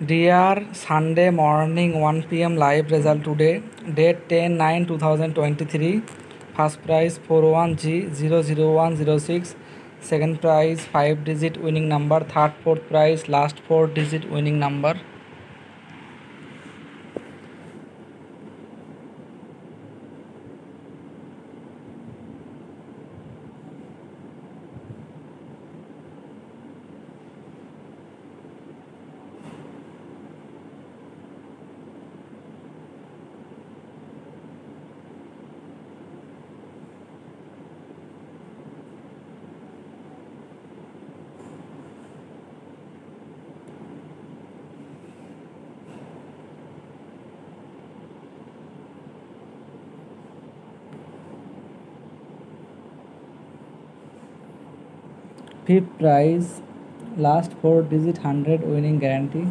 Dear Sunday morning 1 pm live result today date 10 9 2023 first prize 41G00106 second prize 5 digit winning number third fourth prize last 4 digit winning number fifth prize last four digit hundred winning guarantee